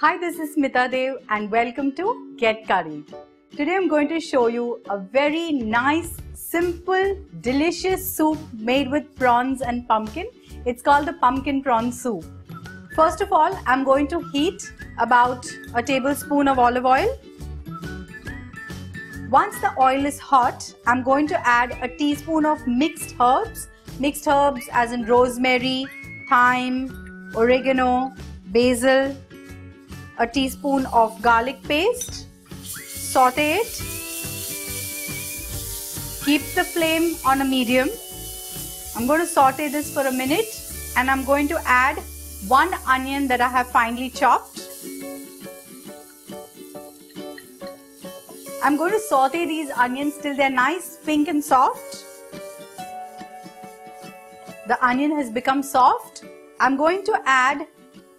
Hi, this is Smita Deo and welcome to Get Curried. Today I'm going to show you a very nice, simple, delicious soup made with prawns and pumpkin. It's called the pumpkin prawn soup. First of all, I'm going to heat about a tablespoon of olive oil. Once the oil is hot, I'm going to add a teaspoon of mixed herbs. Mixed herbs as in rosemary, thyme, oregano, basil, a teaspoon of garlic paste, saute it, keep the flame on a medium. I'm going to saute this for a minute and I'm going to add one onion that I have finely chopped. I'm going to saute these onions till they're nice, pink and soft. The onion has become soft. I'm going to add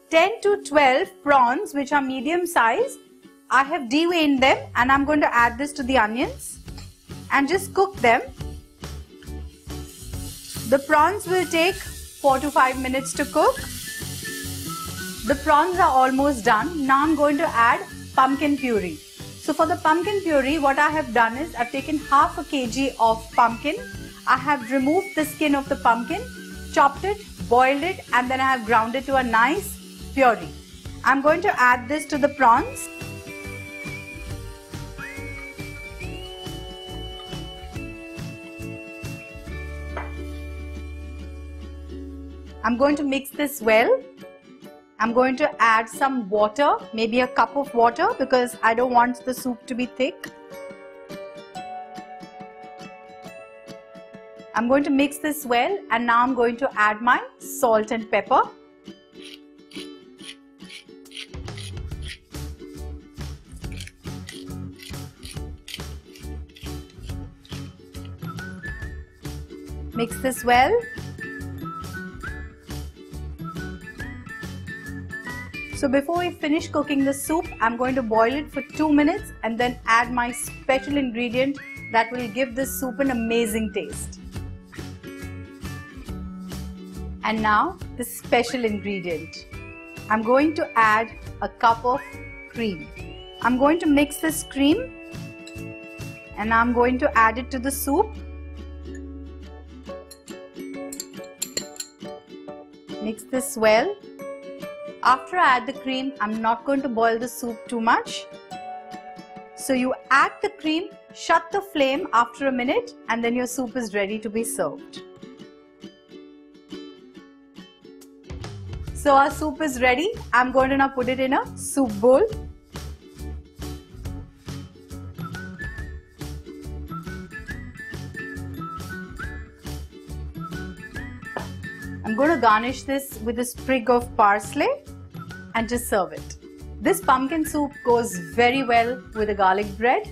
10 to 12 prawns which are medium size. I have deveined them and I'm going to add this to the onions and just cook them. The prawns will take 4 to 5 minutes to cook. The prawns are almost done. Now I'm going to add pumpkin puree. So for the pumpkin puree, what I have done is I've taken half a kg of pumpkin. I have removed the skin of the pumpkin, chopped it, boiled it and then I have ground it to a nice puree. I'm going to add this to the prawns. I'm going to mix this well. I'm going to add some water, maybe a cup of water because I don't want the soup to be thick. I'm going to mix this well and now I'm going to add my salt and pepper. Mix this well. So before we finish cooking the soup, I'm going to boil it for 2 minutes and then add my special ingredient that will give this soup an amazing taste. And now the special ingredient. I'm going to add a cup of cream. I'm going to mix this cream and I'm going to add it to the soup Mix this well. After I add the cream, I'm not going to boil the soup too much. So you add the cream, shut the flame after a minute and then your soup is ready to be served. So our soup is ready. I'm going to now put it in a soup bowl. I'm going to garnish this with a sprig of parsley and just serve it. This pumpkin soup goes very well with a garlic bread.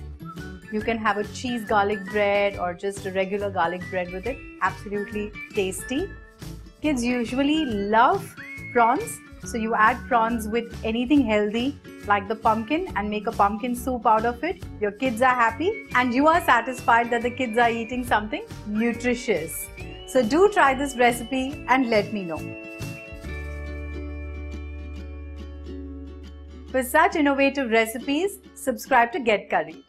You can have a cheese garlic bread or just a regular garlic bread with it. Absolutely tasty. Kids usually love prawns. So you add prawns with anything healthy like the pumpkin and make a pumpkin soup out of it. Your kids are happy and you are satisfied that the kids are eating something nutritious. So do try this recipe and let me know. For such innovative recipes, subscribe to Get Curried.